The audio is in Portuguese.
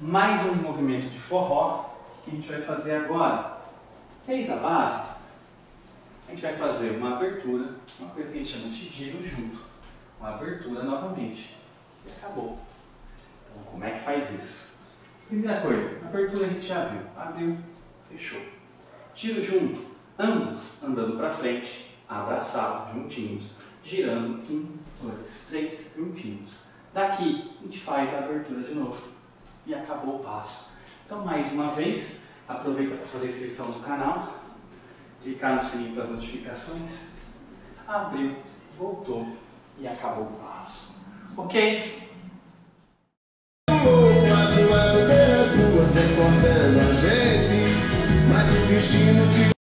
mais um movimento de forró que a gente vai fazer agora. Fez a base? A gente vai fazer uma abertura, uma coisa que a gente chama de giro junto. Uma abertura novamente. E acabou. Então, como é que faz isso? Primeira coisa, abertura a gente já viu. Abriu, fechou. Giro junto, ambos andando para frente, abraçados, juntinhos, girando um, dois, três, juntinhos. Daqui a gente faz a abertura de novo e acabou o passo. Então, mais uma vez, aproveita para fazer a inscrição no canal, clicar no sininho para notificações, abriu, voltou e acabou o passo. Ok? A gente, mas o destino te